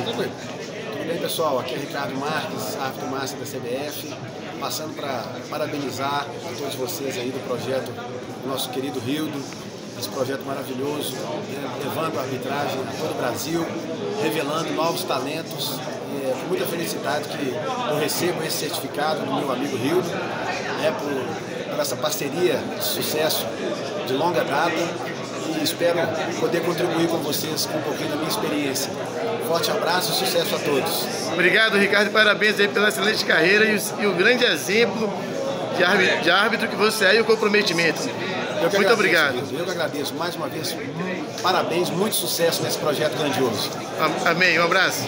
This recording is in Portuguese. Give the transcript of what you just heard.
Tudo bem, pessoal? Aqui é Ricardo Marques, árbitro máximo da CBF, passando para parabenizar a todos vocês aí do projeto do nosso querido Rildo, esse projeto maravilhoso, né, levando a arbitragem a todo o Brasil, revelando novos talentos. É com muita felicidade que eu recebo esse certificado do meu amigo Rildo, né, por, por essa parceria de sucesso de longa data e espero poder contribuir com vocês com um pouquinho da minha experiência. Forte abraço e sucesso a todos. Obrigado, Ricardo, parabéns aí pela excelente carreira e o, e o grande exemplo de árbitro, de árbitro, que você é e o comprometimento. Muito agradeço, obrigado. Deus. Eu que agradeço mais uma vez. Parabéns, muito sucesso nesse projeto grandioso. Amém. Um abraço.